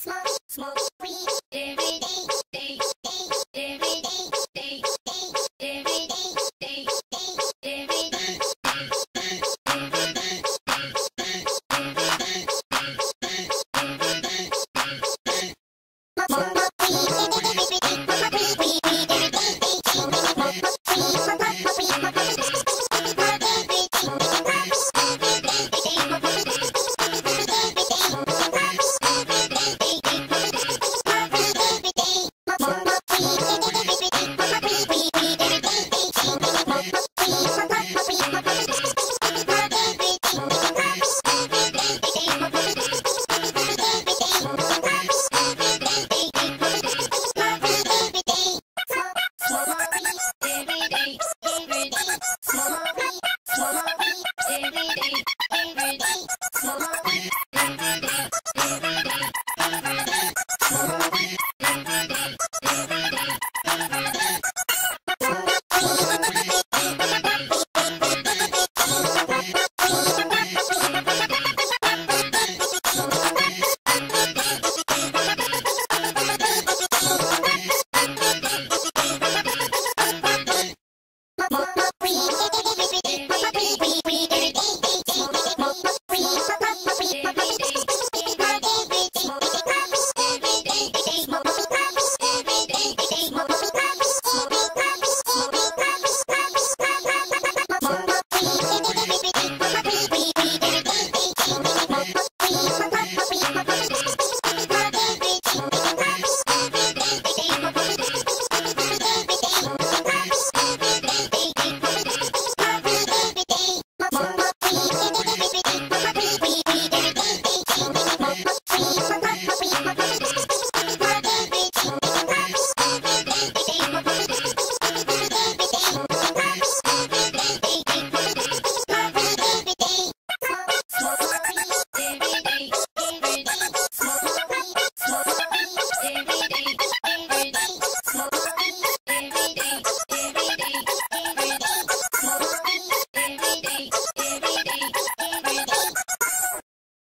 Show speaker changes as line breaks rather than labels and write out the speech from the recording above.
Smoke, smoke, weed every day.